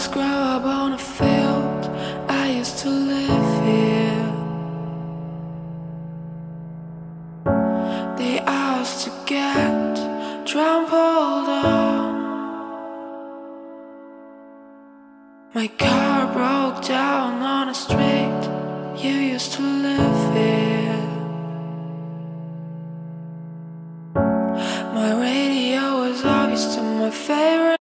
was grow up on a field. I used to live here. The hours to get trampled on. My car broke down on a street. You used to live here. My radio was always to my favorite.